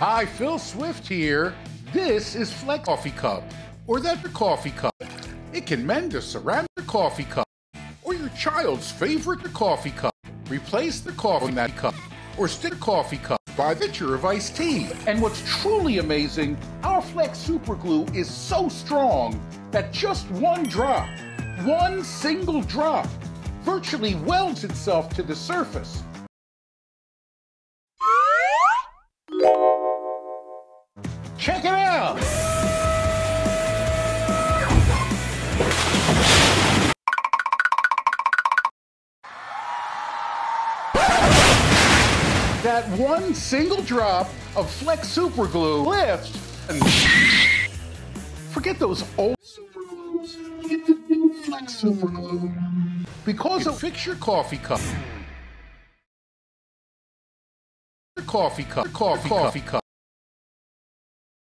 Hi, Phil Swift here. This is Flex Coffee Cup, or that coffee cup. It can mend a ceramic coffee cup, or your child's favorite coffee cup. Replace the coffee in that cup, or stick coffee cup by the Cure of iced tea. And what's truly amazing, our Flex Super Glue is so strong that just one drop, one single drop, virtually welds itself to the surface. Check it out! That one single drop of Flex Super Glue lifts and forget those old super glues. Get the new Flex Super Glue. Because it fix your coffee cup. Your coffee cup. Coffee, coffee cup.